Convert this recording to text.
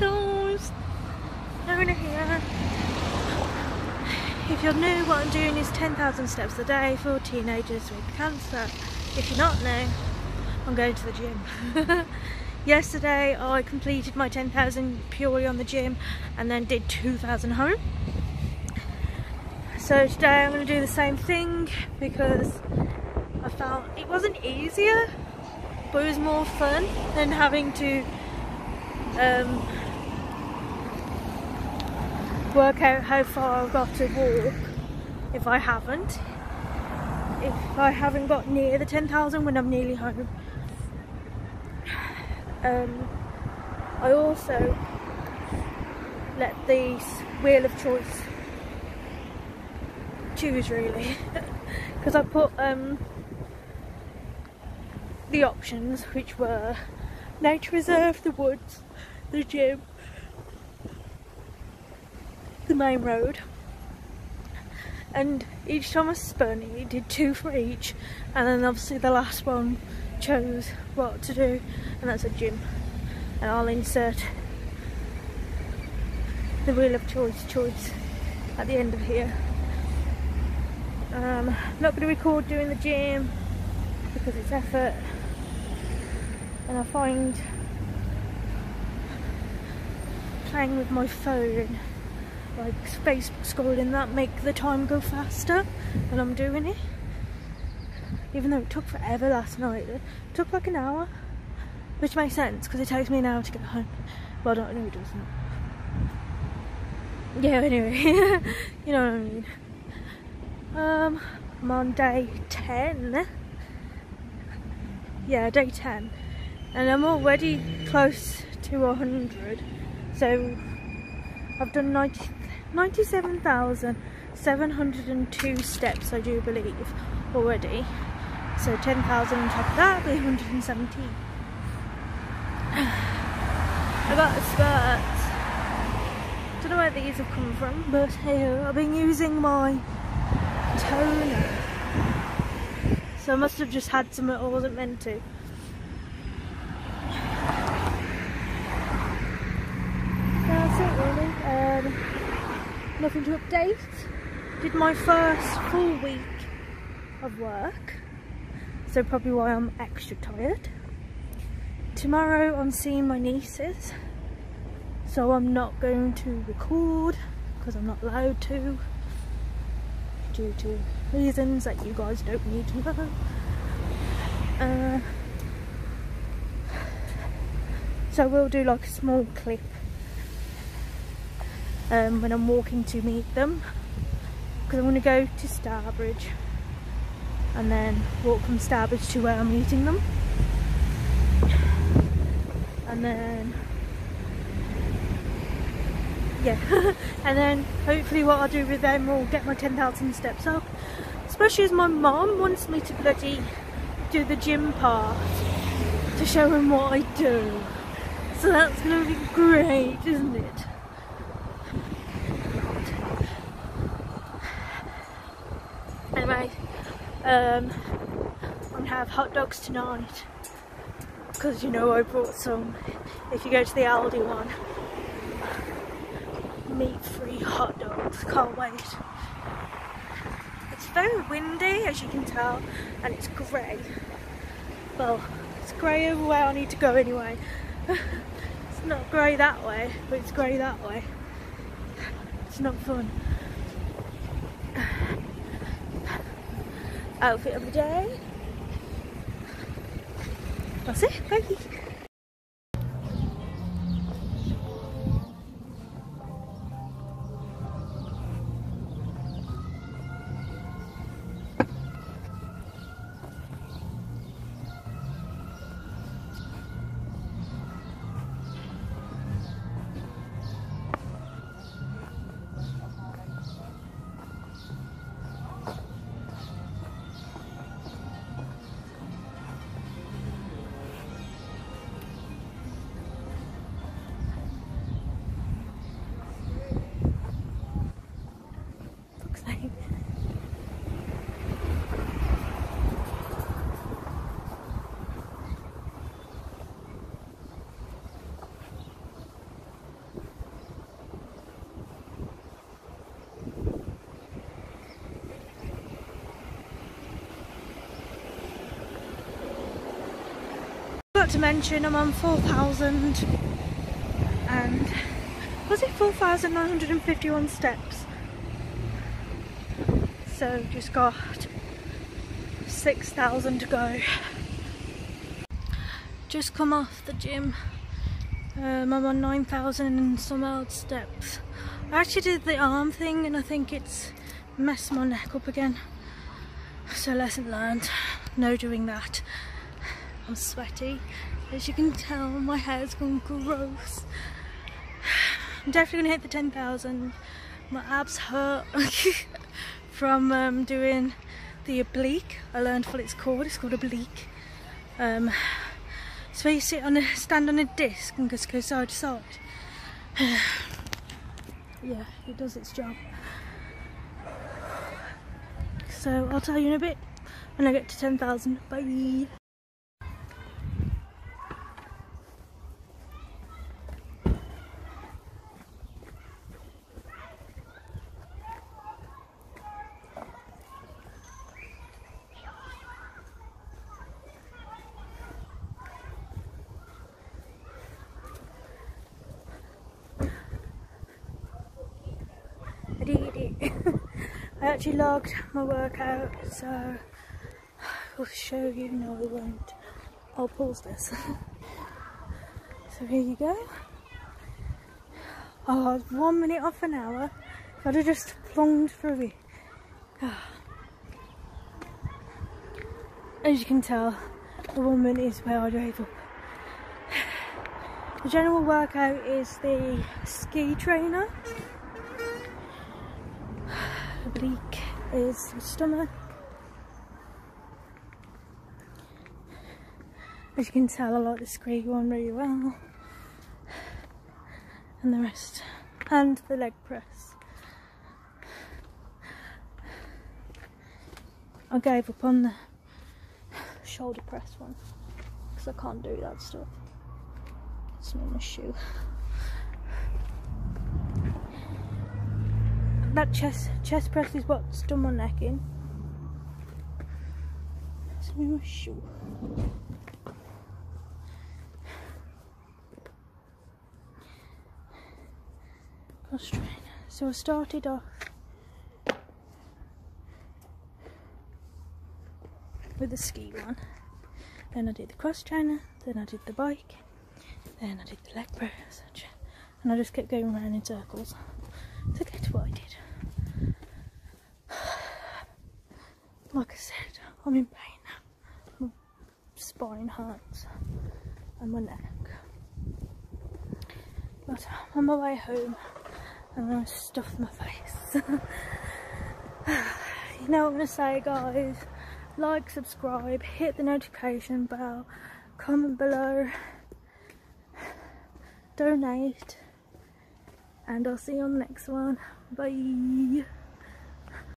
Lorna here. If you're new, what I'm doing is 10,000 steps a day for teenagers with cancer. If you're not new, I'm going to the gym. Yesterday I completed my 10,000 purely on the gym and then did 2,000 home. So today I'm going to do the same thing because I felt it wasn't easier but it was more fun than having to um, work out how far I've got to walk if I haven't. If I haven't got near the 10,000 when I'm nearly home. Um, I also let the wheel of choice choose really because I put um, the options which were nature reserve, the woods, the gym, the main road. And each time I spun it did two for each. And then obviously the last one chose what to do and that's a gym. And I'll insert the wheel of choice choice at the end of here. Um, not going to record doing the gym because it's effort. And I find playing with my phone like Facebook scrolling that make the time go faster when I'm doing it. Even though it took forever last night it took like an hour which makes sense because it takes me an hour to get home. But I don't know it doesn't. Yeah anyway you know what I mean. Um I'm on day 10 yeah day 10 and I'm already close to 100 so I've done 90, 97,702 steps I do believe already. So 10,000 on top of that will be 117 I got skirts don't know where these have come from but here I've been using my toner. So I must have just had some I wasn't meant to. That's it really. Um, nothing to update. Did my first full week of work, so probably why I'm extra tired. Tomorrow I'm seeing my nieces, so I'm not going to record because I'm not allowed to due to reasons that you guys don't need to know. Uh, so we'll do like a small clip um, when I'm walking to meet them. Because I'm going to go to Stourbridge and then walk from Stourbridge to where I'm meeting them. And then yeah and then hopefully what I'll do with them will get my 10,000 steps up. Especially as my mom wants me to bloody do the gym part to show him what I do. So that's going to be great isn't it anyway, um, I'm gonna have hot dogs tonight because you know I brought some. If you go to the Aldi one, meat-free hot dogs. Can't wait. It's very windy, as you can tell, and it's grey. Well, it's grey over where I need to go anyway. it's not grey that way, but it's grey that way. It's not fun. Outfit of the day. That's it, bye. Forgot to mention I'm on 4,000 and was it 4,951 steps? So just got 6,000 to go. Just come off the gym. Um, I'm on 9,000 and some odd steps. I actually did the arm thing and I think it's messed my neck up again. So lesson learned, no doing that. I'm sweaty. As you can tell, my hair's gone gross. I'm definitely gonna hit the 10,000. My abs hurt from um, doing the oblique. I learned what it's called. It's called oblique. Um, so you sit on a stand on a disc and just go side to side. yeah, it does its job. So I'll tell you in a bit when I get to 10,000. Bye. I actually logged my workout, so I'll show you. No, I won't. I'll pause this. so here you go. Oh, one minute off an hour. I'd have just flung through it. As you can tell, the woman is where I drove up. The general workout is the ski trainer oblique is the stomach. As you can tell, I like the square one really well. And the rest. And the leg press. I gave up on the shoulder press one because I can't do that stuff. It's not my shoe. That chest chest press is what's done my neck in. My shoe. Cross. So I started off with the ski one. Then I did the cross trainer, then I did the bike, then I did the leg press, and I just kept going around in circles to get to what I did. Like I said, I'm in pain. My spine hurts and my neck. But I'm on my way home and I'm gonna stuff my face. you know what I'm gonna say guys? Like, subscribe, hit the notification bell, comment below, donate, and I'll see you on the next one. Bye.